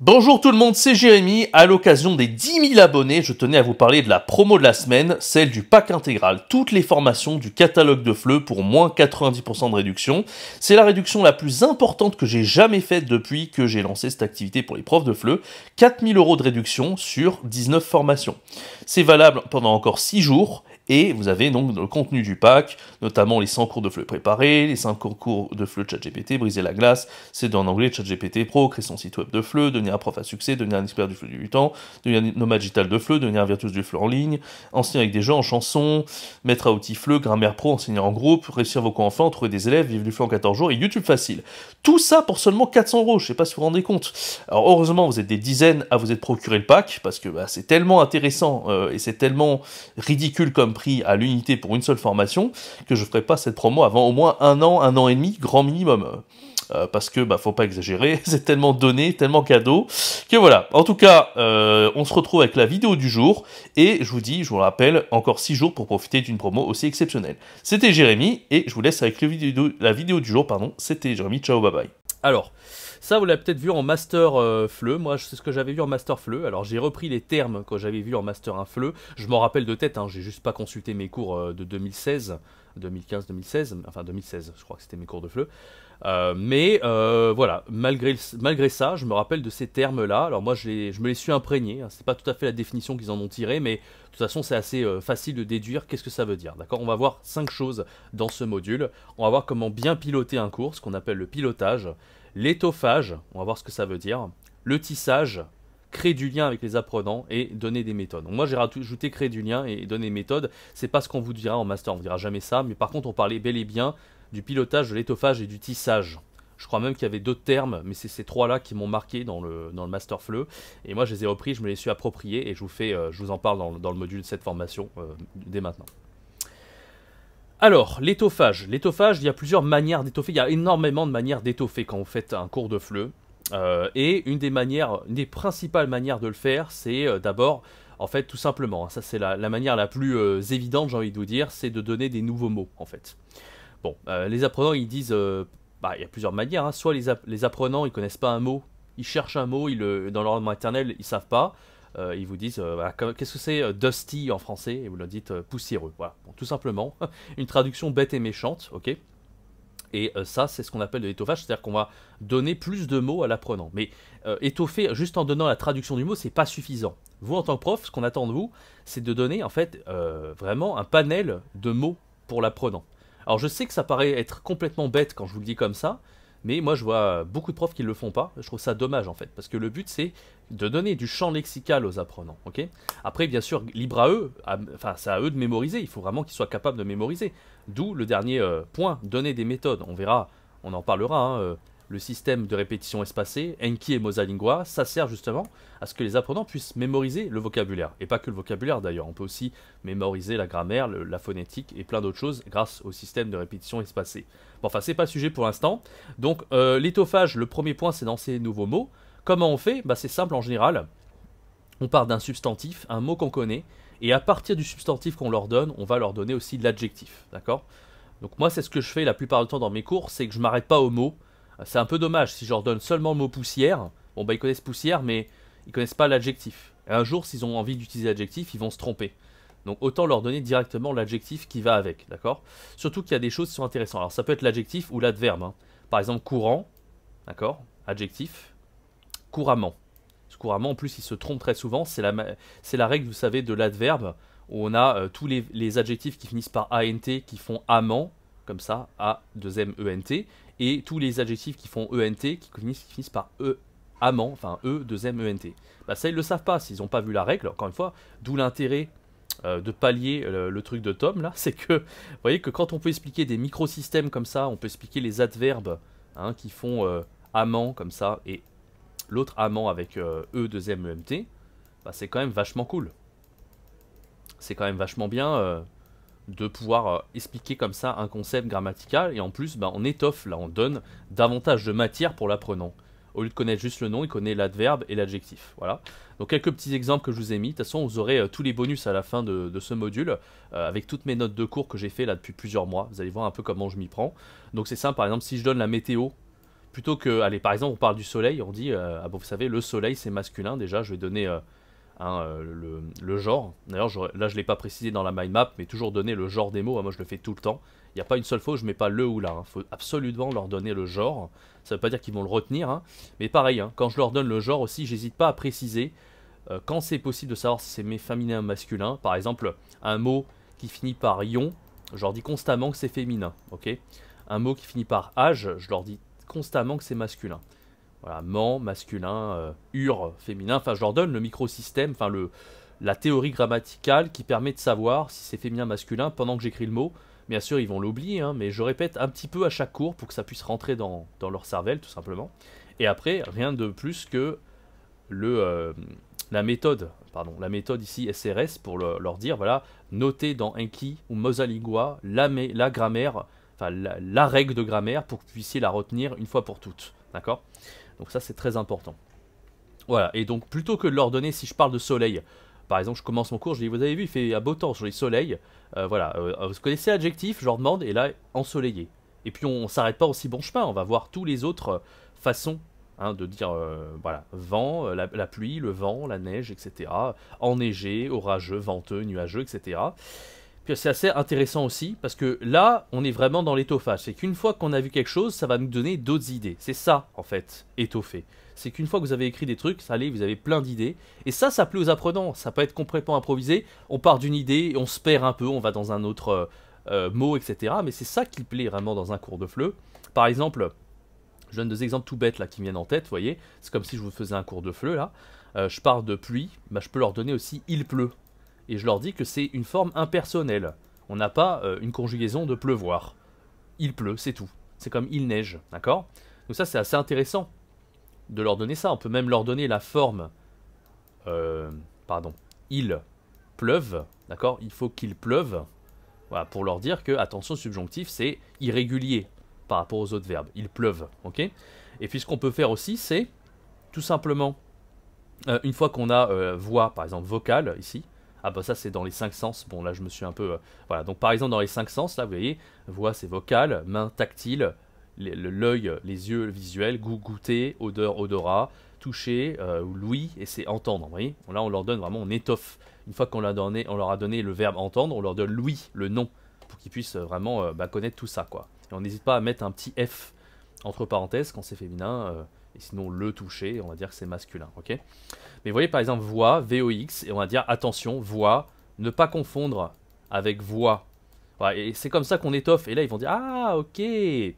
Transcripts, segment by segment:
Bonjour tout le monde, c'est Jérémy. À l'occasion des 10 000 abonnés, je tenais à vous parler de la promo de la semaine, celle du pack intégral. Toutes les formations du catalogue de FLE pour moins 90% de réduction. C'est la réduction la plus importante que j'ai jamais faite depuis que j'ai lancé cette activité pour les profs de FLE. 4000 euros de réduction sur 19 formations. C'est valable pendant encore 6 jours et vous avez donc le contenu du pack, notamment les 100 cours de FLE préparés, les 5 cours de FLE ChatGPT, briser la glace, c'est en anglais ChatGPT Pro, créer son site web de FLE, devenir un prof à succès, devenir un expert du FLE du temps, devenir nomade digital de FLE, devenir un virtuose du FLE en ligne, enseigner avec des jeux en chanson, mettre à outils FLE, grammaire pro, enseigner en groupe, réussir vos cours enfants, trouver des élèves, vivre du FLE en 14 jours et YouTube facile. Tout ça pour seulement 400 euros, je sais pas si vous vous rendez compte. Alors heureusement, vous êtes des dizaines à vous être procuré le pack, parce que bah, c'est tellement intéressant euh, et c'est tellement ridicule comme prix à l'unité pour une seule formation, que je ferai pas cette promo avant au moins un an, un an et demi, grand minimum. Euh, parce que bah faut pas exagérer, c'est tellement donné, tellement cadeau, que voilà. En tout cas, euh, on se retrouve avec la vidéo du jour, et je vous dis, je vous rappelle, encore 6 jours pour profiter d'une promo aussi exceptionnelle. C'était Jérémy, et je vous laisse avec la vidéo, la vidéo du jour, pardon, c'était Jérémy, ciao, bye bye. Alors, ça, vous l'avez peut-être vu en Master euh, FLE. Moi, c'est ce que j'avais vu en Master FLE. Alors, j'ai repris les termes que j'avais vu en Master 1 FLE. Je m'en rappelle de tête, hein, j'ai juste pas consulté mes cours euh, de 2016, 2015, 2016, enfin 2016, je crois que c'était mes cours de FLE. Euh, mais voilà, malgré, malgré ça, je me rappelle de ces termes-là. Alors moi, je, me les suis imprégné. Hein. C'est pas tout à fait la définition qu'ils en ont tiré, mais de toute façon, c'est assez facile de déduire qu'est-ce que ça veut dire. D'accord? On va voir cinq choses dans ce module. On va voir comment bien piloter un cours, ce qu'on appelle le pilotage l'étoffage, on va voir ce que ça veut dire, le tissage, créer du lien avec les apprenants et donner des méthodes. Donc moi j'ai rajouté créer du lien et donner des méthodes, c'est pas ce qu'on vous dira en master, on ne dira jamais ça, mais par contre on parlait bel et bien du pilotage, de l'étoffage et du tissage. Je crois même qu'il y avait d'autres termes, mais c'est ces trois-là qui m'ont marqué dans le, dans le Master FLE. Et moi, je les ai repris, je me les suis appropriés et je vous, fais, euh, je vous en parle dans, le module de cette formation euh, dès maintenant. Alors, l'étoffage. L'étoffage, il y a plusieurs manières d'étoffer. Il y a énormément de manières d'étoffer quand vous faites un cours de FLE. Euh, et une des manières, une des principales manières de le faire, c'est euh, d'abord, en fait, tout simplement, hein, ça c'est la, manière la plus euh, évidente, j'ai envie de vous dire, c'est de donner des nouveaux mots, en fait. Bon, les apprenants, ils disent, bah, il y a plusieurs manières. Hein. Soit les, les, apprenants, ils connaissent pas un mot, ils cherchent un mot, ils dans leur maternel, ils savent pas. Euh, ils vous disent euh, qu'est-ce que c'est euh, dusty en français? Et vous leur dites poussiéreux. Voilà, tout simplement. Une traduction bête et méchante, ok? Et ça, c'est ce qu'on appelle de l'étoffage, c'est-à-dire qu'on va donner plus de mots à l'apprenant. Mais étoffer juste en donnant la traduction du mot, c'est pas suffisant. Vous, en tant que prof, ce qu'on attend de vous, c'est de donner en fait vraiment un panel de mots pour l'apprenant. Alors je sais que ça paraît être complètement bête quand je vous le dis comme ça, mais moi, je vois beaucoup de profs qui ne le font pas. Je trouve ça dommage, en fait. Parce que le but, c'est de donner du champ lexical aux apprenants. ok? Après, bien sûr, libre à eux. enfin, c'est à eux de mémoriser. Il faut vraiment qu'ils soient capables de mémoriser. D'où le dernier euh, point, donner des méthodes. On verra, on en parlera. Hein, euh, le système de répétition espacée, Enki et Mosalingua, ça sert justement à ce que les apprenants puissent mémoriser le vocabulaire. Et pas que le vocabulaire d'ailleurs, on peut aussi mémoriser la grammaire, la phonétique et plein d'autres choses grâce au système de répétition espacée. Bon, enfin, c'est pas le sujet pour l'instant. Donc, euh, le premier point, c'est dans ces nouveaux mots. Comment on fait? Bah, C'est simple en général. On part d'un substantif, un mot qu'on connaît, et à partir du substantif qu'on leur donne, on va leur donner aussi l'adjectif. D'accord? Donc, moi, c'est ce que je fais la plupart du temps dans mes cours, c'est que je m'arrête pas au mot c'est un peu dommage si je leur donne seulement le mot poussière. Bon, bah, ils connaissent poussière, mais ils connaissent pas l'adjectif. Et un jour, s'ils ont envie d'utiliser l'adjectif, ils vont se tromper. Donc autant leur donner directement l'adjectif qui va avec, d'accord? Surtout qu'il y a des choses qui sont intéressantes. Alors ça peut être l'adjectif ou l'adverbe. Hein. Par exemple, courant, d'accord? Adjectif. Couramment. couramment, en plus, il se trompe très souvent. C'est la, règle, vous savez, de l'adverbe, où on a euh, tous les, les, adjectifs qui finissent par ANT qui font amant, comme ça, A, 2 M, E, N, T et tous les adjectifs qui font ENT, qui finissent, par E, amant, enfin E, 2 M, ENT. Bah ça, ils le savent pas, s'ils n'ont pas vu la règle, encore une fois, d'où l'intérêt euh, de pallier euh, le, truc de Tom, là, c'est que, vous voyez que quand on peut expliquer des microsystèmes comme ça, on peut expliquer les adverbes hein, qui font euh, amant, comme ça, et l'autre amant avec E, 2 M, ENT, bah, c'est quand même vachement cool. C'est quand même vachement bien de pouvoir euh, expliquer comme ça un concept grammatical et en plus bah, on étoffe, là on donne davantage de matière pour l'apprenant. Au lieu de connaître juste le nom, il connaît l'adverbe et l'adjectif. Voilà. Donc quelques petits exemples que je vous ai mis. De toute façon, vous aurez euh, tous les bonus à la fin de, ce module, euh, avec toutes mes notes de cours que j'ai fait là depuis plusieurs mois. Vous allez voir un peu comment je m'y prends. Donc c'est simple, par exemple, si je donne la météo, plutôt que, allez, par exemple, on parle du soleil, on dit, ah bon, vous savez, le soleil c'est masculin, déjà, je vais donner euh, euh, le, genre. D'ailleurs, là, je l'ai pas précisé dans la mind map, mais toujours donner le genre des mots, moi je le fais tout le temps. Il n'y a pas une seule fois où je mets pas le ou là, il hein. faut absolument leur donner le genre. Ça veut pas dire qu'ils vont le retenir, hein. mais pareil, hein, quand je leur donne le genre aussi, j'hésite pas à préciser quand c'est possible de savoir si c'est féminin ou masculin. Par exemple, un mot qui finit par ion, je leur dis constamment que c'est féminin, ok? Un mot qui finit par âge, je leur dis constamment que c'est masculin. Voilà, man, masculin, euh, ur, féminin. Enfin, je leur donne le microsystème, enfin le, la théorie grammaticale qui permet de savoir si c'est féminin, masculin pendant que j'écris le mot. Bien sûr, ils vont l'oublier, hein, mais je répète un petit peu à chaque cours pour que ça puisse rentrer dans, leur cervelle, tout simplement. Et après, rien de plus que euh, la méthode, pardon, la méthode ici SRS pour leur dire, voilà, notez dans Enki ou Mosalingua la, la grammaire enfin la, règle de grammaire pour que vous puissiez la retenir une fois pour toutes. D'accord? Donc ça c'est très important. Voilà, et donc plutôt que de leur donner, si je parle de soleil, par exemple je commence mon cours, je dis vous avez vu, il fait un beau temps sur les soleils, euh, voilà, euh, vous connaissez l'adjectif, je leur demande, et là, ensoleillé. Et puis on, s'arrête pas aussi bon chemin, on va voir tous les autres euh, façons hein, de dire, voilà, vent, la, pluie, le vent, la neige, etc. Enneigé, orageux, venteux, nuageux, etc c'est assez intéressant aussi, parce que là, on est vraiment dans l'étoffage. C'est qu'une fois qu'on a vu quelque chose, ça va nous donner d'autres idées. C'est ça, en fait, étoffer. C'est qu'une fois que vous avez écrit des trucs, ça allait, vous avez plein d'idées. Et ça, ça plaît aux apprenants. Ça peut être complètement improvisé. On part d'une idée, on se perd un peu, on va dans un autre euh, euh, mot, etc. Mais c'est ça qui plaît vraiment dans un cours de fleu. Par exemple, je donne deux exemples tout bêtes là qui viennent en tête, vous voyez. C'est comme si je vous faisais un cours de fleu là. Euh, je pars de pluie, bah, je peux leur donner aussi il pleut et je leur dis que c'est une forme impersonnelle. On n'a pas euh, une conjugaison de pleuvoir. Il pleut, c'est tout. C'est comme il neige, d'accord? Donc ça c'est assez intéressant de leur donner ça. On peut même leur donner la forme, euh, pardon, il pleuve, d'accord? Il faut qu'il pleuve, pour leur dire que, attention, subjonctif, c'est irrégulier par rapport aux autres verbes. Il pleuve, ok? Et puis ce qu'on peut faire aussi, c'est tout simplement, euh, une fois qu'on a voix, par exemple vocale, ici, ah bah ça c'est dans les cinq sens. Bon là je me suis un peu... Euh, voilà, donc par exemple dans les cinq sens, là vous voyez, voix c'est vocal, main tactile, l'œil, les yeux visuels, goût goûter, odeur odorat, toucher, euh, l'ouïe et c'est entendre. Vous voyez Là on leur donne vraiment, on étoffe. Une fois qu'on donné, on leur a donné le verbe entendre, on leur donne l'ouïe, le nom, pour qu'ils puissent vraiment euh, bah, connaître tout ça. quoi. Et on n'hésite pas à mettre un petit F entre parenthèses quand c'est féminin. Et sinon, le toucher, on va dire que c'est masculin. ok? Mais vous voyez par exemple voix, VOX, et on va dire attention, voix, ne pas confondre avec voix. et c'est comme ça qu'on étoffe. Et là, ils vont dire Ah, ok. Et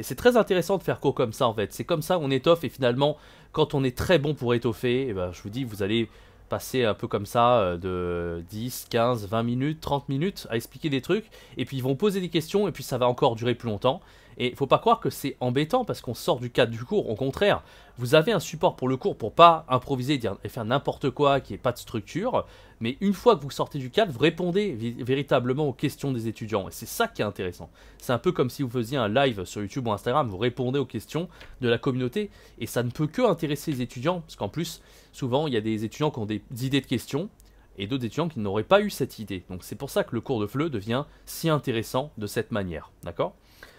c'est très intéressant de faire court comme ça en fait. C'est comme ça qu'on étoffe. Et finalement, quand on est très bon pour étoffer, eh ben, je vous dis, vous allez passer un peu comme ça euh, de 10, 15, 20 minutes, 30 minutes à expliquer des trucs. Et puis ils vont poser des questions. Et puis ça va encore durer plus longtemps. Et faut pas croire que c'est embêtant parce qu'on sort du cadre du cours. Au contraire, vous avez un support pour le cours pour pas improviser et faire n'importe quoi qui n'ait pas de structure. Mais une fois que vous sortez du cadre, vous répondez véritablement aux questions des étudiants. Et c'est ça qui est intéressant. C'est un peu comme si vous faisiez un live sur YouTube ou Instagram, vous répondez aux questions de la communauté. Et ça ne peut que intéresser les étudiants. Parce qu'en plus, souvent, il y a des étudiants qui ont des idées de questions et d'autres étudiants qui n'auraient pas eu cette idée. Donc c'est pour ça que le cours de FLE devient si intéressant de cette manière. D'accord?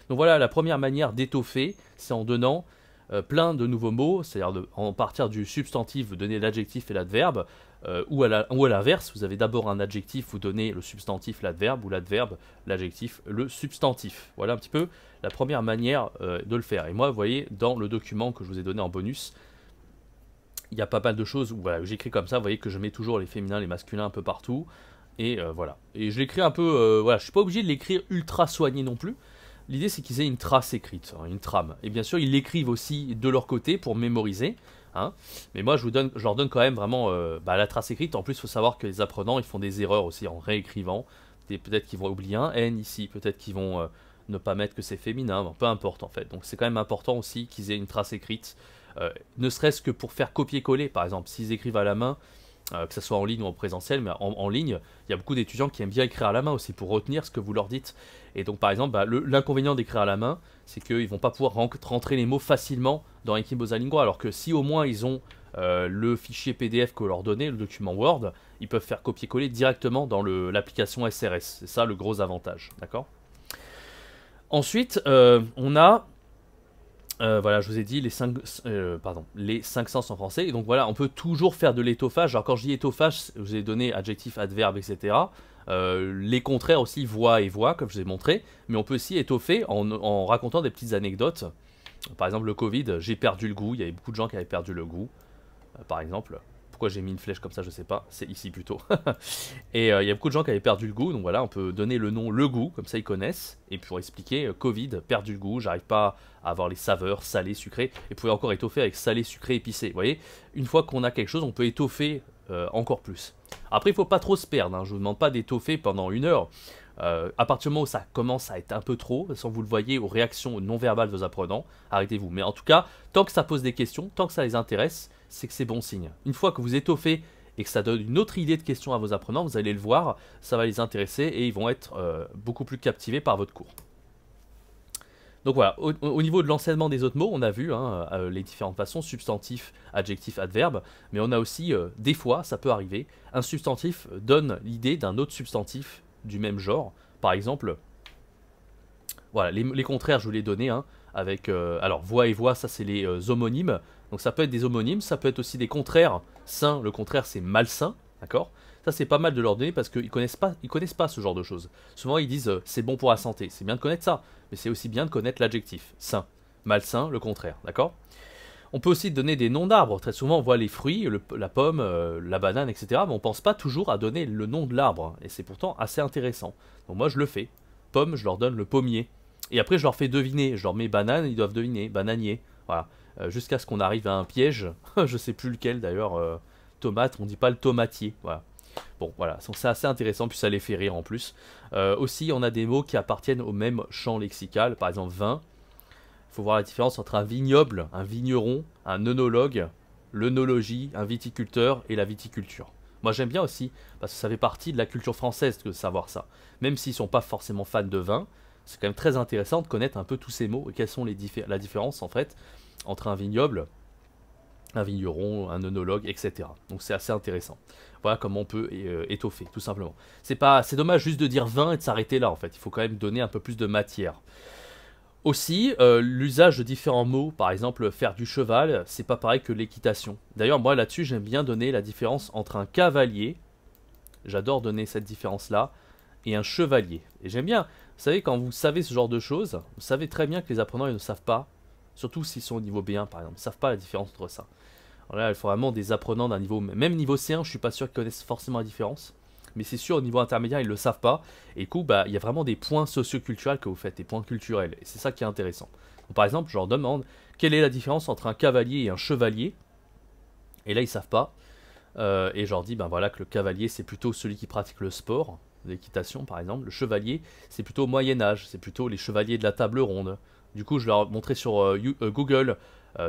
Donc voilà, la première manière d'étoffer, c'est en donnant euh, plein de nouveaux mots, c'est-à-dire en partir du substantif, vous donnez l'adjectif et l'adverbe, euh, ou à l'inverse, vous avez d'abord un adjectif, vous donnez le substantif, l'adverbe, ou l'adverbe, l'adjectif, le substantif. Voilà un petit peu la première manière euh, de le faire. Et moi, vous voyez, dans le document que je vous ai donné en bonus, il y a pas mal de choses où j'écris comme ça, vous voyez que je mets toujours les féminins, les masculins un peu partout. Et voilà. Et je l'écris un peu, voilà, je suis pas obligé de l'écrire ultra soigné non plus. L'idée, c'est qu'ils aient une trace écrite, hein, une trame. Et bien sûr, ils l'écrivent aussi de leur côté pour mémoriser. Hein. Mais moi, je, leur donne quand même vraiment euh, bah, la trace écrite. En plus, il faut savoir que les apprenants, ils font des erreurs aussi en réécrivant. Peut-être qu'ils vont oublier un N ici, peut-être qu'ils vont euh, ne pas mettre que c'est féminin, peu importe en fait. Donc c'est quand même important aussi qu'ils aient une trace écrite, euh, ne serait-ce que pour faire copier-coller, par exemple. S'ils écrivent à la main, euh, que ce soit en ligne ou en présentiel, mais en, ligne, il y a beaucoup d'étudiants qui aiment bien écrire à la main aussi pour retenir ce que vous leur dites. Et donc, par exemple, bah, l'inconvénient d'écrire à la main, c'est qu'ils vont pas pouvoir rentrer les mots facilement dans Equibosa Lingua, alors que si au moins ils ont euh, le fichier PDF que leur donnez, le document Word, ils peuvent faire copier-coller directement dans l'application SRS. C'est ça le gros avantage, d'accord? Ensuite, euh, on a Euh, voilà, je vous ai dit les, 5, euh, pardon, les 5 sens en français. Donc voilà, on peut toujours faire de l'étoffage. Alors quand je dis étoffage, je vous ai donné adjectif, adverbe, etc. Euh, les contraires aussi, voix et voix, comme je vous ai montré. Mais on peut aussi étoffer en, racontant des petites anecdotes. Par exemple, le Covid, j'ai perdu le goût. Il y avait beaucoup de gens qui avaient perdu le goût, par exemple. Pourquoi j'ai mis une flèche comme ça, je sais pas. C'est ici plutôt. et il y a beaucoup de gens qui avaient perdu le goût. Donc voilà, on peut donner le nom le goût, comme ça ils connaissent. Et pour expliquer, Covid, perdu le goût, j'arrive pas avoir les saveurs salées, sucrées, et vous pouvez encore étoffer avec salé, sucré, épicé. Vous voyez, une fois qu'on a quelque chose, on peut étoffer euh, encore plus. Après, il faut pas trop se perdre, hein. je vous demande pas d'étoffer pendant une heure. Euh, à partir du moment où ça commence à être un peu trop, sans vous le voyez aux réactions non verbales de vos apprenants, arrêtez-vous. Mais en tout cas, tant que ça pose des questions, tant que ça les intéresse, c'est que c'est bon signe. Une fois que vous étoffez et que ça donne une autre idée de questions à vos apprenants, vous allez le voir, ça va les intéresser et ils vont être euh, beaucoup plus captivés par votre cours. Donc voilà, au, niveau de l'enseignement des autres mots, on a vu hein, euh, les différentes façons, substantif, adjectif, adverbe, mais on a aussi, euh, des fois, ça peut arriver, un substantif donne l'idée d'un autre substantif du même genre. Par exemple, voilà, les, contraires, je vous les donné, hein, avec, alors, voix et voix, ça c'est les homonymes, donc ça peut être des homonymes, ça peut être aussi des contraires, sain, le contraire c'est malsain, d'accord? Ça, c'est pas mal de leur donner parce qu'ils connaissent pas, connaissent pas ce genre de choses. Souvent, ils disent c'est bon pour la santé. C'est bien de connaître ça mais c'est aussi bien de connaître l'adjectif. Sain. Malsain, le contraire, d'accord? On peut aussi donner des noms d'arbres. Très souvent, on voit les fruits, la pomme, euh, la banane, etc. Mais on pense pas toujours à donner le nom de l'arbre. Et c'est pourtant assez intéressant. Donc moi, je le fais. Pomme, je leur donne le pommier. Et après, je leur fais deviner. Je leur mets banane, ils doivent deviner. Bananier. Voilà. Euh, jusqu'à ce qu'on arrive à un piège. je sais plus lequel d'ailleurs. Euh, tomate, on dit pas le tomatier. Voilà. Bon, voilà, c'est assez intéressant, puis ça les fait rire en plus. Euh, aussi, on a des mots qui appartiennent au même champ lexical, par exemple vin. Il faut voir la différence entre un vignoble, un vigneron, un œnologue, l'œnologie, un viticulteur et la viticulture. Moi j'aime bien aussi, parce que ça fait partie de la culture française de savoir ça. Même s'ils sont pas forcément fans de vin, c'est quand même très intéressant de connaître un peu tous ces mots et quelles sont les la différence en fait entre un vignoble, un vigneron, un œnologue, etc. Donc c'est assez intéressant. Voilà comment on peut euh, étoffer, tout simplement. C'est pas, c'est dommage juste de dire 20 et de s'arrêter là, en fait. Il faut quand même donner un peu plus de matière. Aussi, euh, l'usage de différents mots, par exemple faire du cheval, c'est pas pareil que l'équitation. D'ailleurs, moi là-dessus, j'aime bien donner la différence entre un cavalier, j'adore donner cette différence-là, et un chevalier. Et j'aime bien, vous savez, quand vous savez ce genre de choses, vous savez très bien que les apprenants ils ne savent pas, surtout s'ils sont au niveau B1 par exemple, ne savent pas la différence entre ça. Alors là, il faut vraiment des apprenants d'un niveau, même niveau C1, je suis pas sûr qu'ils connaissent forcément la différence. Mais c'est sûr, au niveau intermédiaire, ils le savent pas. Et du coup, bah, il y a vraiment des points socioculturels que vous faites, des points culturels. Et c'est ça qui est intéressant. par exemple, je leur demande quelle est la différence entre un cavalier et un chevalier? Et là, ils savent pas. Euh, et je leur dis, ben voilà, que le cavalier, c'est plutôt celui qui pratique le sport, l'équitation par exemple. Le chevalier, c'est plutôt au Moyen Âge, c'est plutôt les chevaliers de la table ronde. Du coup, je leur montrais sur euh, euh, Google,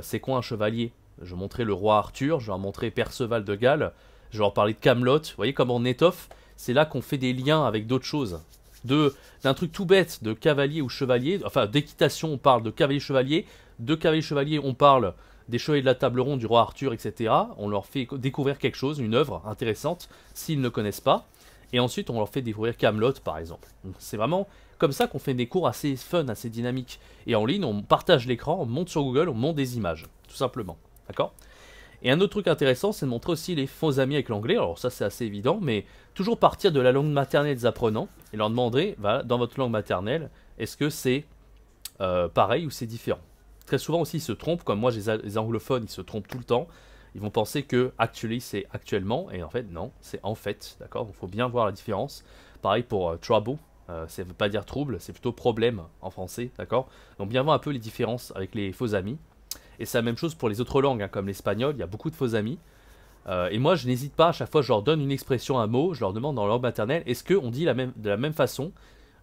c'est quoi un chevalier? Je montrais le roi Arthur, je leur montrais Perceval de Galles, je leur parlais de Camelot. Vous voyez comme on étoffe, c'est là qu'on fait des liens avec d'autres choses. d'un truc tout bête, de cavalier ou chevalier, enfin d'équitation on parle de cavalier chevalier, de cavalier chevalier on parle des chevaliers de la table ronde, du roi Arthur, etc. On leur fait découvrir quelque chose, une œuvre intéressante, s'ils ne connaissent pas. Et ensuite, on leur fait découvrir Camelot, par exemple. C'est vraiment comme ça qu'on fait des cours assez fun, assez dynamiques. Et en ligne, on partage l'écran, on monte sur Google, on monte des images, tout simplement. D'accord? Et un autre truc intéressant, c'est de montrer aussi les faux amis avec l'anglais. Alors ça, c'est assez évident, mais toujours partir de la langue maternelle des apprenants et leur demander, voilà, dans votre langue maternelle, est-ce que c'est euh, pareil ou c'est différent? Très souvent aussi, ils se trompent, comme moi, les anglophones, ils se trompent tout le temps. Ils vont penser que actually, c'est actuellement, et en fait, non, c'est en fait, d'accord? Il faut bien voir la différence. Pareil pour euh, trouble, euh, ça ne veut pas dire trouble, c'est plutôt problème en français, d'accord? Donc, bien voir un peu les différences avec les faux amis. Et c'est la même chose pour les autres langues, hein, comme l'espagnol, il y a beaucoup de faux amis. Euh, et moi, je n'hésite pas, à chaque fois je leur donne une expression, un mot, je leur demande dans leur langue maternelle, est-ce qu'on dit la même, de la même façon,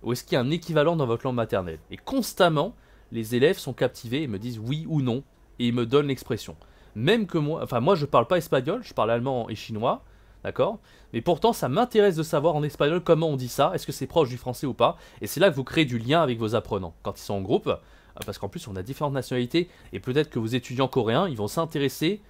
ou est-ce qu'il y a un équivalent dans votre langue maternelle? Et constamment, les élèves sont captivés et me disent oui ou non, et ils me donnent l'expression. Même que moi, enfin moi je parle pas espagnol, je parle allemand et chinois, d'accord? Mais pourtant, ça m'intéresse de savoir en espagnol comment on dit ça, est-ce que c'est proche du français ou pas? Et c'est là que vous créez du lien avec vos apprenants. Quand ils sont en groupe, euh, parce qu'en plus on a différentes nationalités, et peut-être que vos étudiants coréens, ils vont s'intéresser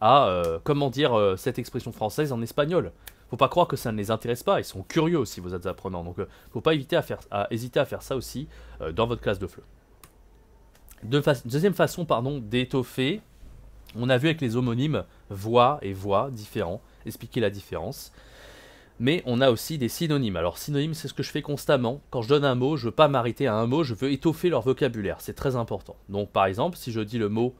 à, euh, comment dire, euh, cette expression française en espagnol. Faut pas croire que ça ne les intéresse pas, ils sont curieux aussi, vos apprenants. Donc faut pas éviter à faire, à, hésiter à faire ça aussi dans votre classe de FLE. deuxième façon pardon, d'étoffer, on a vu avec les homonymes voix et voix différents, expliquer la différence. Mais on a aussi des synonymes. Alors synonymes, c'est ce que je fais constamment. Quand je donne un mot, je ne veux pas m'arrêter à un mot, je veux étoffer leur vocabulaire. C'est très important. Donc par exemple, si je dis le mot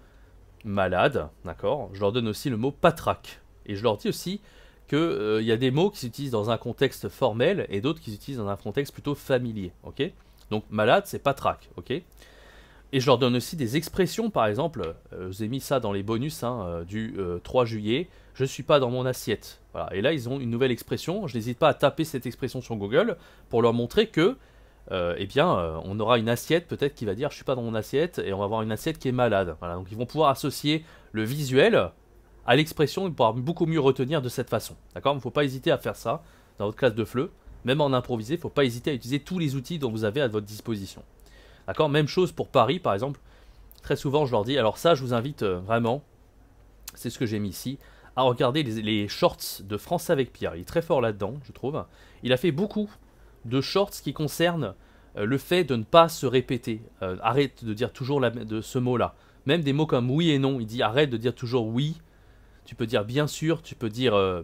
malade, d'accord, je leur donne aussi le mot patraque. Et je leur dis aussi qu'il euh, y a des mots qui s'utilisent dans un contexte formel et d'autres qui s'utilisent dans un contexte plutôt familier. Donc malade, c'est patraque. ok? Et je leur donne aussi des expressions, par exemple, euh, je vous ai mis ça dans les bonus hein, euh, du 3 juillet, je suis pas dans mon assiette. Et là, ils ont une nouvelle expression, je n'hésite pas à taper cette expression sur Google pour leur montrer que, eh bien, on aura une assiette peut-être qui va dire je suis pas dans mon assiette et on va avoir une assiette qui est malade. Voilà. Donc ils vont pouvoir associer le visuel à l'expression, il pourra beaucoup mieux retenir de cette façon. D'accord? Il ne faut pas hésiter à faire ça dans votre classe de fleu. Même en improvisé, il ne faut pas hésiter à utiliser tous les outils dont vous avez à votre disposition. D'accord? Même chose pour Paris, par exemple. Très souvent, je leur dis, alors ça, je vous invite euh, vraiment, c'est ce que j'ai mis ici, à regarder les, shorts de France avec Pierre. Il est très fort là-dedans, je trouve. Il a fait beaucoup de shorts qui concernent euh, le fait de ne pas se répéter. Euh, arrête de dire toujours de ce mot-là. Même des mots comme oui et non. Il dit arrête de dire toujours oui tu peux dire bien sûr, tu peux dire euh,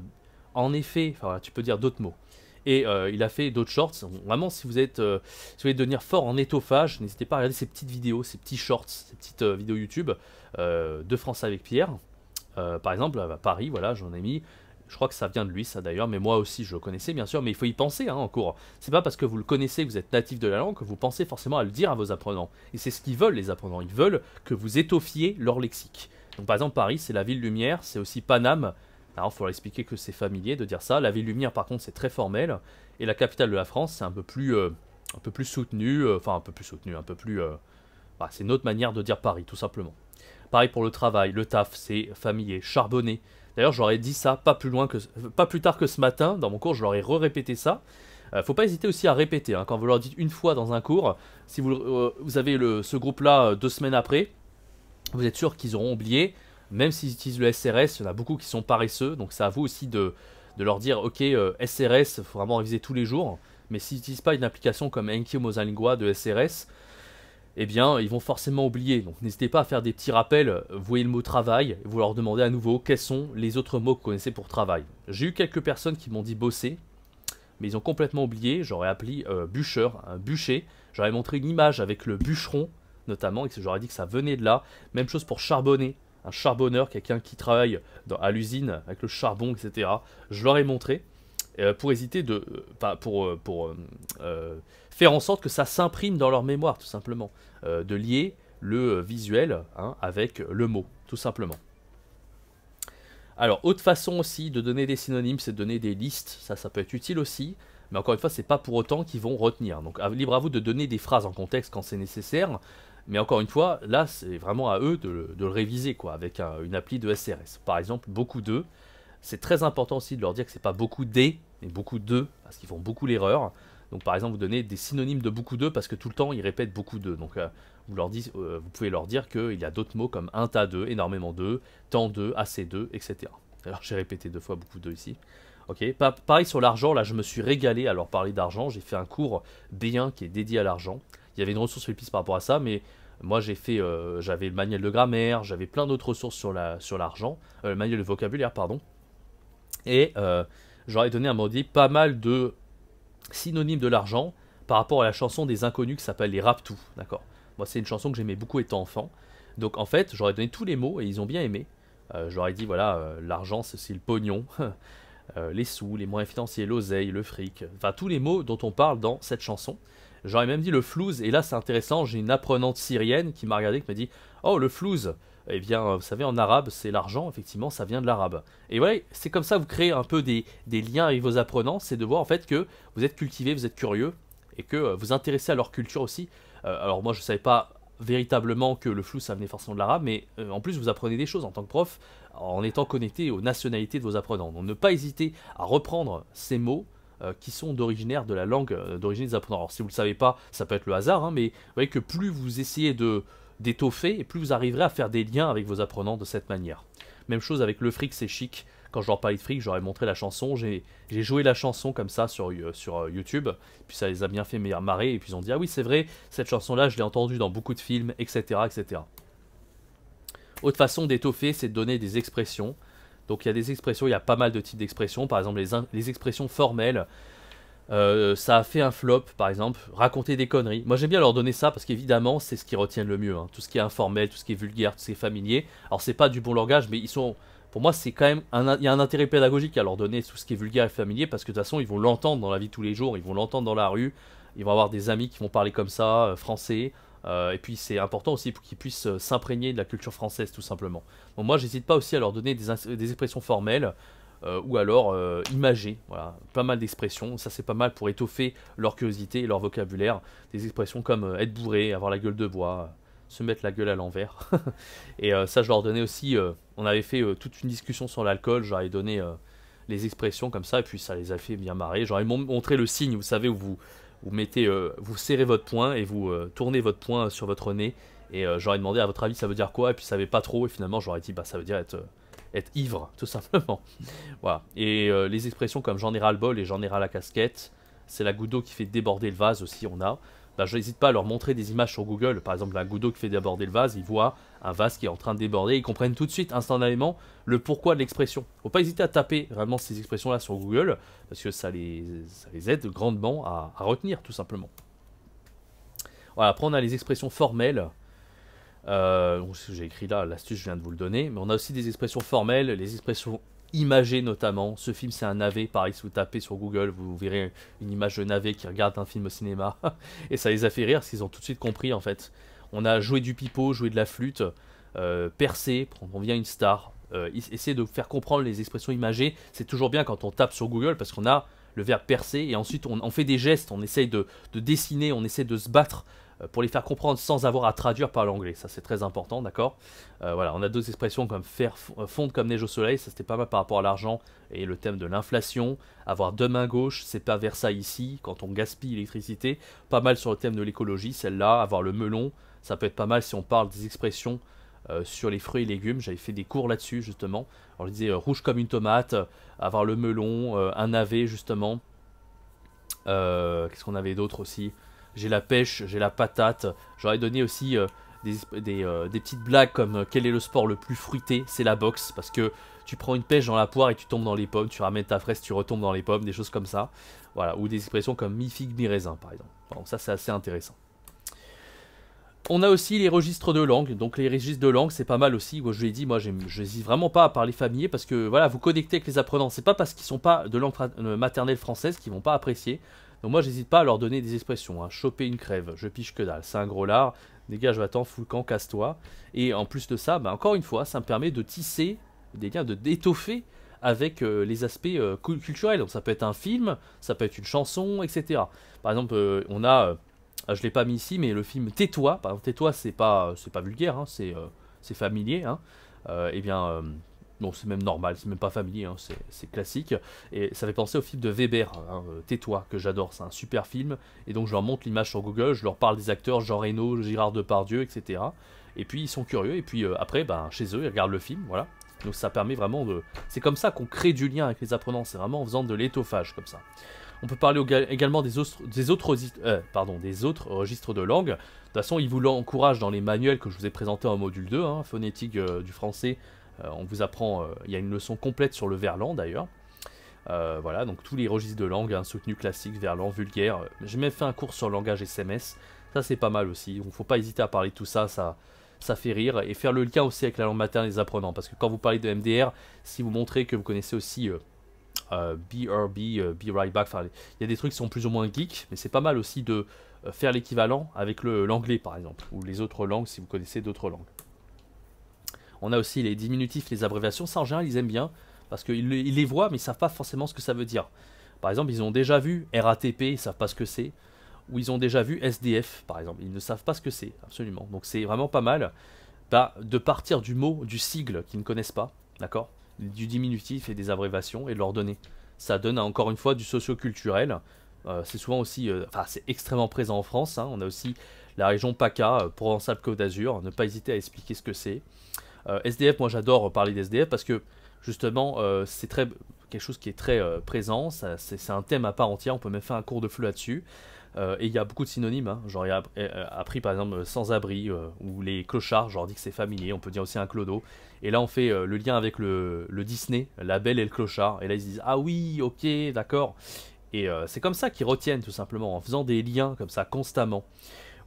en effet, enfin tu peux dire d'autres mots. Et il a fait d'autres shorts. Vraiment, si vous êtes, si vous voulez devenir fort en étoffage, n'hésitez pas à regarder ces petites vidéos, ces petits shorts, ces petites vidéos YouTube de France avec Pierre. Par exemple, à Paris, voilà, j'en ai mis. Je crois que ça vient de lui, ça d'ailleurs, mais moi aussi je le connaissais bien sûr, mais il faut y penser hein, en cours. C'est pas parce que vous le connaissez, que vous êtes natif de la langue, que vous pensez forcément à le dire à vos apprenants. Et c'est ce qu'ils veulent les apprenants. Ils veulent que vous étoffiez leur lexique. Donc par exemple Paris c'est la ville lumière, c'est aussi Paname. Alors il faudra expliquer que c'est familier de dire ça. La ville lumière par contre c'est très formel. Et la capitale de la France c'est un peu plus euh, un peu plus soutenu, euh, enfin un peu plus soutenu, un peu plus. Euh, bah, c'est une autre manière de dire Paris tout simplement. Pareil pour le travail, le taf c'est familier, charbonné. D'ailleurs j'aurais dit ça pas plus loin que pas plus tard que ce matin dans mon cours, je leur ai re-répété ça. faut pas hésiter aussi à répéter hein. quand vous leur dites une fois dans un cours. Si vous, vous avez ce groupe-là deux semaines après, vous êtes sûr qu'ils auront oublié, même s'ils utilisent le SRS, il y en a beaucoup qui sont paresseux, donc c'est à vous aussi de, leur dire, ok, euh, SRS, faut vraiment réviser tous les jours, mais s'ils n'utilisent pas une application comme Enki ou Mosalingua de SRS, eh bien, ils vont forcément oublier. Donc n'hésitez pas à faire des petits rappels, vous voyez le mot travail, vous leur demandez à nouveau quels sont les autres mots que vous connaissez pour travail. J'ai eu quelques personnes qui m'ont dit bosser, mais ils ont complètement oublié, j'aurais appelé euh, bûcheur, un bûcher, j'aurais montré une image avec le bûcheron, notamment, et que j'aurais dit que ça venait de là. Même chose pour charbonner, un charbonneur, quelqu'un qui travaille à l'usine avec le charbon, etc. Je leur ai montré euh, pour hésiter de, euh, pour, euh, pour faire en sorte que ça s'imprime dans leur mémoire, tout simplement, de lier le visuel hein, avec le mot, tout simplement. Alors, autre façon aussi de donner des synonymes, c'est de donner des listes. Ça, ça peut être utile aussi. Mais encore une fois, c'est pas pour autant qu'ils vont retenir. Donc, libre à vous de donner des phrases en contexte quand c'est nécessaire. Mais encore une fois, là, c'est vraiment à eux de, le réviser, quoi, avec une appli de SRS. Par exemple, beaucoup de. C'est très important aussi de leur dire que c'est pas beaucoup des, mais beaucoup de, parce qu'ils font beaucoup l'erreur. Donc par exemple, vous donnez des synonymes de beaucoup de parce que tout le temps ils répètent beaucoup de. Donc euh, vous, leur dites, euh, vous pouvez leur dire qu'il y a d'autres mots comme un tas de, énormément de, tant de, assez de, etc. Alors j'ai répété deux fois beaucoup de ici. Ok, pareil sur l'argent, là je me suis régalé à leur parler d'argent. J'ai fait un cours B1 qui est dédié à l'argent. Il y avait une ressource sur par rapport à ça, mais moi j'ai fait, euh, j'avais le manuel de grammaire, j'avais plein d'autres ressources sur la sur l'argent, le manuel de vocabulaire pardon, et euh, j'aurais donné à Maudit pas mal de synonymes de l'argent par rapport à la chanson des inconnus qui s'appelle les Raptous, d'accord? Moi c'est une chanson que j'aimais beaucoup étant enfant, donc en fait j'aurais donné tous les mots et ils ont bien aimé. j'aurais dit voilà l'argent c'est le pognon. les sous, les moyens financiers, l'oseille, le fric, enfin tous les mots dont on parle dans cette chanson. J'aurais même dit le flouze, et là c'est intéressant, j'ai une apprenante syrienne qui m'a regardé, qui m'a dit Oh, le flouze Eh bien, vous savez, en arabe, c'est l'argent, effectivement, ça vient de l'arabe. Et ouais, c'est comme ça vous créez un peu des, liens avec vos apprenants, c'est de voir en fait que vous êtes cultivé, vous êtes curieux, et que euh, vous intéressez à leur culture aussi. Euh, alors moi, je ne savais pas véritablement que le flou ça venait forcément de l'arabe, mais euh, en plus vous apprenez des choses en tant que prof en étant connecté aux nationalités de vos apprenants. Donc ne pas hésiter à reprendre ces mots qui sont d'originaire de la langue d'origine des apprenants. Alors si vous ne le savez pas, ça peut être le hasard, hein, mais vous voyez que plus vous essayez de d'étoffer, et plus vous arriverez à faire des liens avec vos apprenants de cette manière. Même chose avec le fric, c'est chic. quand je leur parlais de fric, j'aurais montré la chanson. J'ai joué la chanson comme ça sur, sur YouTube. Puis ça les a bien fait marrer. Et puis ils ont dit Ah oui, c'est vrai, cette chanson-là, je l'ai entendue dans beaucoup de films, etc. etc. Autre façon d'étoffer, c'est de donner des expressions. Donc il y a des expressions, il y a pas mal de types d'expressions. Par exemple, les expressions formelles. Euh, ça a fait un flop, par exemple, raconter des conneries. Moi j'aime bien leur donner ça parce qu'évidemment c'est ce qui retient le mieux. Hein. Tout ce qui est informel, tout ce qui est vulgaire, tout ce qui est familier. Alors c'est pas du bon langage, mais ils sont. Pour moi, c'est quand même un, il y a un intérêt pédagogique à leur donner tout ce qui est vulgaire et familier parce que de toute façon, ils vont l'entendre dans la vie de tous les jours, ils vont l'entendre dans la rue, ils vont avoir des amis qui vont parler comme ça, euh, français. Euh, et puis c'est important aussi pour qu'ils puissent s'imprégner de la culture française tout simplement. Bon, moi j'hésite pas aussi à leur donner des expressions formelles euh, ou alors euh, imagé. Voilà, pas mal d'expressions. Ça, c'est pas mal pour étoffer leur curiosité et leur vocabulaire. Des expressions comme euh, être bourré, avoir la gueule de bois, se mettre la gueule à l'envers. et ça, je leur donnais aussi. on avait fait toute une discussion sur l'alcool. J'aurais donné les expressions comme ça, et puis ça les a fait bien marrer. J'aurais montré le signe, vous savez, où vous, vous mettez, vous serrez votre poing et vous tournez votre poing sur votre nez. Et j'aurais demandé à votre avis ça veut dire quoi, et puis ça savait pas trop, et finalement j'aurais dit bah ça veut dire être être ivre, tout simplement. voilà. Et euh, les expressions comme j'en ai ras le bol et j'en ai ras la casquette, c'est la goutte d'eau qui fait déborder le vase aussi, on a. Bah, je n'hésite pas à leur montrer des images sur Google. Par exemple, la goutte d'eau qui fait déborder le vase, ils voient un vase qui est en train de déborder. Ils comprennent tout de suite, instantanément, le pourquoi de l'expression. Faut pas hésiter à taper vraiment ces expressions-là sur Google, parce que ça les, les aide grandement à, à, retenir, tout simplement. Voilà, après on a les expressions formelles. Euh, j'ai écrit là, l'astuce, je viens de vous le donner. Mais on a aussi des expressions formelles, les expressions imagées notamment. Ce film, c'est un navet. Pareil, si vous tapez sur Google, vous verrez une image de navet qui regarde un film au cinéma. et ça les a fait rire parce qu'ils ont tout de suite compris en fait. On a joué du pipeau, joué de la flûte, euh, percé, on vient une star. Euh, essayer de faire comprendre les expressions imagées, c'est toujours bien quand on tape sur Google parce qu'on a le verbe percer et ensuite on, fait des gestes, on essaye de, de, dessiner, on essaie de se battre pour les faire comprendre sans avoir à traduire par l'anglais. Ça, c'est très important, d'accord euh, Voilà, on a deux expressions comme faire euh, fondre comme neige au soleil, ça c'était pas mal par rapport à l'argent et le thème de l'inflation. Avoir deux mains gauches, c'est pas vers ça ici, quand on gaspille l'électricité. Pas mal sur le thème de l'écologie, celle-là. Avoir le melon, ça peut être pas mal si on parle des expressions sur les fruits et légumes. J'avais fait des cours là-dessus, justement. Alors, je disais rouge comme une tomate, avoir le melon, un navet, justement. Qu'est-ce qu'on avait d'autre aussi? J'ai la pêche, j'ai la patate. J'aurais donné aussi euh, euh, des, petites blagues comme euh, quel est le sport le plus fruité? C'est la boxe. Parce que tu prends une pêche dans la poire et tu tombes dans les pommes. Tu ramènes ta fraise, tu retombes dans les pommes, des choses comme ça. Voilà. Ou des expressions comme mi figue, mi raisin, par exemple. Donc ça, c'est assez intéressant. On a aussi les registres de langue. Donc les registres de langue, c'est pas mal aussi. je l'ai dit, moi, je n'hésite vraiment pas à parler familier parce que voilà, vous connectez avec les apprenants. C'est pas parce qu'ils sont pas de langue maternelle française qu'ils vont pas apprécier. Donc moi, j'hésite pas à leur donner des expressions. Hein. Choper une crève, je piche que dalle, c'est un gros lard. Dégage, va-t'en, fous le camp, casse-toi. Et en plus de ça, bah, encore une fois, ça me permet de tisser des liens, de d'étoffer avec euh, les aspects euh, culturels. Donc ça peut être un film, ça peut être une chanson, etc. Par exemple, euh, on a, je l'ai pas mis ici, mais le film Tais-toi. Par exemple, Tais-toi, c'est pas, c'est pas vulgaire, hein, c'est, c'est familier. Hein. eh bien, Bon, c'est même normal, c'est même pas familier, hein, c'est classique. Et ça fait penser au film de Weber, hein, euh, Tais-toi, que j'adore, c'est un super film. Et donc je leur montre l'image sur Google, je leur parle des acteurs, Jean Reno, Gérard Depardieu, etc. Et puis ils sont curieux, et puis euh, après, ben, chez eux, ils regardent le film, voilà. Donc ça permet vraiment de... C'est comme ça qu'on crée du lien avec les apprenants, c'est vraiment en faisant de l'étoffage comme ça. On peut parler également des autres, des autres, euh, des autres registres de langue. De toute façon, ils vous l'encouragent dans les manuels que je vous ai présentés en module 2, hein, phonétique du français, on vous apprend, euh, il y a une leçon complète sur le verlan d'ailleurs. Euh, voilà, donc tous les registres de langue, hein, soutenu classique, verlan, vulgaire. J'ai même fait un cours sur le langage SMS. Ça, c'est pas mal aussi. Il ne faut pas hésiter à parler de tout ça. Ça, ça fait rire. Et faire le lien aussi avec la langue maternelle des apprenants. Parce que quand vous parlez de MDR, si vous montrez que vous connaissez aussi BRB, Be Right Back, il y a des trucs qui sont plus ou moins geeks. Mais c'est pas mal aussi de faire l'équivalent avec l'anglais, par exemple. Ou les autres langues si vous connaissez d'autres langues. On a aussi les diminutifs, les abréviations. Ça, en général, ils aiment bien parce qu'ils les voient, mais ils savent pas forcément ce que ça veut dire. Par exemple, ils ont déjà vu RATP, ils savent pas ce que c'est. Ou ils ont déjà vu SDF, par exemple. Ils ne savent pas ce que c'est, absolument. Donc c'est vraiment pas mal bah, de partir du mot, du sigle qu'ils ne connaissent pas, d'accord? Du diminutif et des abréviations et de leur donner. Ça donne encore une fois du socioculturel. Euh, c'est souvent aussi, euh, enfin c'est extrêmement présent en France. Hein. On a aussi la région PACA, euh, Provence-Alpes-Côte d'Azur. Ne pas hésiter à expliquer ce que c'est. Euh, SDF, moi j'adore parler d'SDF parce que justement, c'est très quelque chose qui est très présent. C'est un thème à part entière. On peut même faire un cours de fleu là-dessus. et il y a beaucoup de synonymes. Hein. Genre, a appris par exemple sans-abri ou les clochards. Genre, dit que c'est familier. On peut dire aussi un clodo. Et là, on fait le lien avec le, le, Disney, la belle et le clochard. Et là, ils se disent Ah oui, ok, d'accord. Et c'est comme ça qu'ils retiennent tout simplement, en faisant des liens comme ça constamment.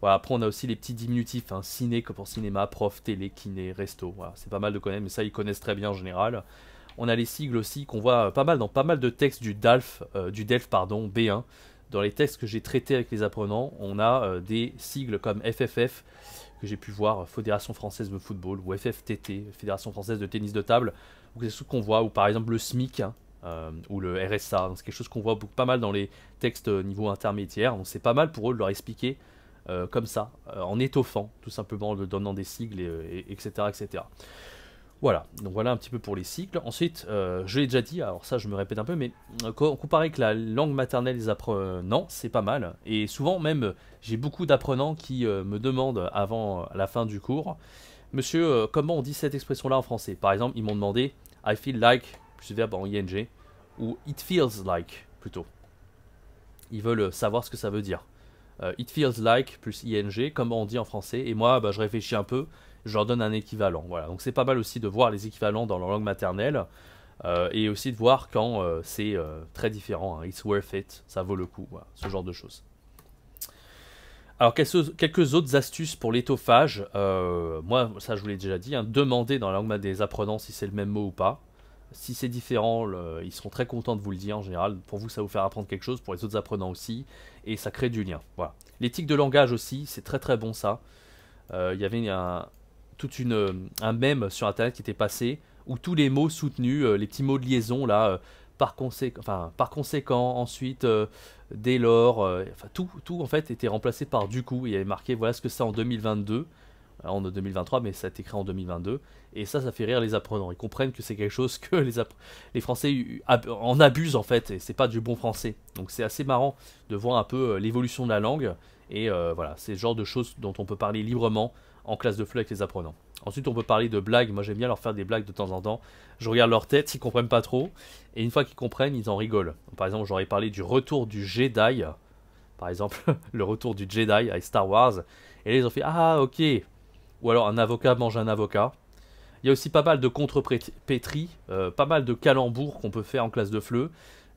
Après, on a aussi les petits diminutifs, hein, ciné comme pour cinéma, prof, télé, kiné, resto. C'est pas mal de connaître, mais ça, ils connaissent très bien en général. On a les sigles aussi qu'on voit pas mal dans pas mal de textes du DALF, euh, du DELF pardon, B1. Dans les textes que j'ai traités avec les apprenants, on a euh, des sigles comme FFF, que j'ai pu voir, Fédération Française de Football, ou FFTT, Fédération Française de Tennis de Table, ou c'est ce qu'on voit, ou par exemple le SMIC, hein, euh, ou le RSA. C'est quelque chose qu'on voit pas mal dans les textes niveau intermédiaire. Donc c'est pas mal pour eux de leur expliquer euh, comme ça, euh, en étoffant, tout simplement, en donnant des sigles, et, etc., etc. Voilà, donc voilà un petit peu pour les cycles. Ensuite, euh, je l'ai déjà dit, alors ça je me répète un peu, mais comparé avec la langue maternelle des apprenants, c'est pas mal. Et souvent même, j'ai beaucoup d'apprenants qui me demandent avant la fin du cours, Monsieur, comment on dit cette expression-là en français? Par exemple, ils m'ont demandé I feel like, plus verbe en ing, ou it feels like, plutôt. Ils veulent savoir ce que ça veut dire. Euh, it feels like plus ing, comme on dit en français. Et moi, bah, je réfléchis un peu, je leur donne un équivalent. Voilà. Donc c'est pas mal aussi de voir les équivalents dans leur langue maternelle. Euh, et aussi de voir quand euh, c'est très différent. Hein. It's worth it, ça vaut le coup, ce genre de choses. Alors quelques, autres astuces pour l'étoffage. moi, ça je vous l'ai déjà dit, hein, demandez dans la langue des apprenants si c'est le même mot ou pas. Si c'est différent, ils seront très contents de vous le dire en général. Pour vous, ça vous faire apprendre quelque chose, pour les autres apprenants aussi, et ça crée du lien. Voilà. L'éthique de langage aussi, c'est très très bon ça. Euh, il y avait un, toute une, un mème sur internet qui était passé où tous les mots soutenus, euh, les petits mots de liaison là, euh, par, conséquent, ensuite, dès lors, tout, tout en fait était remplacé par du coup. Il y avait marqué voilà ce que c'est en 2022 en 2023, mais ça a été créé en 2022. Et ça, ça fait rire les apprenants. Ils comprennent que c'est quelque chose que les, les Français en abusent en fait, et c'est pas du bon français. Donc c'est assez marrant de voir un peu euh, l'évolution de la langue. Et euh, voilà, c'est le genre de choses dont on peut parler librement en classe de fleu avec les apprenants. Ensuite, on peut parler de blagues. Moi, j'aime bien leur faire des blagues de temps en temps. Je regarde leur tête, ils comprennent pas trop. Et une fois qu'ils comprennent, ils en rigolent. Par exemple, j'aurais parlé du retour du Jedi. Par exemple, le retour du Jedi avec Star Wars. Et là, ils ont fait Ah, ok, ou alors un avocat mange un avocat. Il y a aussi pas mal de contre-pétris, euh, pas mal de calembours qu'on peut faire en classe de fleu.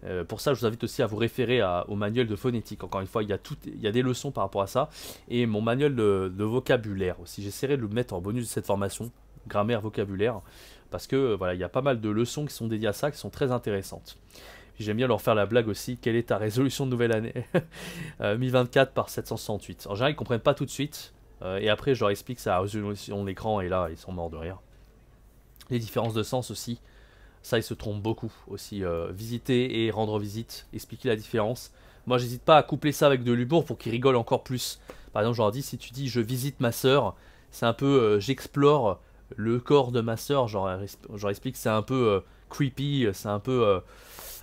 Euh, pour ça, je vous invite aussi à vous référer au manuel de phonétique. Encore une fois, il y, a il y a des leçons par rapport à ça. Et mon manuel de, vocabulaire aussi. J'essaierai de le mettre en bonus de cette formation, grammaire, vocabulaire. Parce que euh, voilà, il y a pas mal de leçons qui sont dédiées à ça, qui sont très intéressantes. J'aime bien leur faire la blague aussi. Quelle est ta résolution de nouvelle année? 1024 par 768. En général, ils comprennent pas tout de suite. Euh, et après, je leur explique ça à résolution l'écran et là, ils sont morts de rire. Les différences de sens aussi. Ça, ils se trompent beaucoup aussi. Euh, visiter et rendre visite, expliquer la différence. Moi, j'hésite pas à coupler ça avec de l'humour pour qu'ils rigolent encore plus. Par exemple, je leur dis si tu dis je visite ma soeur, c'est un peu euh, j'explore le corps de ma soeur. Genre, je leur explique c'est un peu creepy, c'est un peu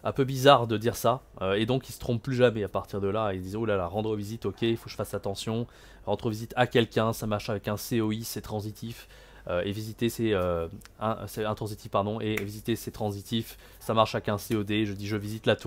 un peu bizarre de dire ça. Euh, et donc ils se trompent plus jamais à partir de là. Ils disent oh là là, rendre visite, ok, il faut que je fasse attention. Rendre visite à quelqu'un, ça marche avec un COI, c'est transitif. Euh, et visiter c'est euh, un, pardon et visiter c'est transitif ça marche avec un COD je dis je visite la tour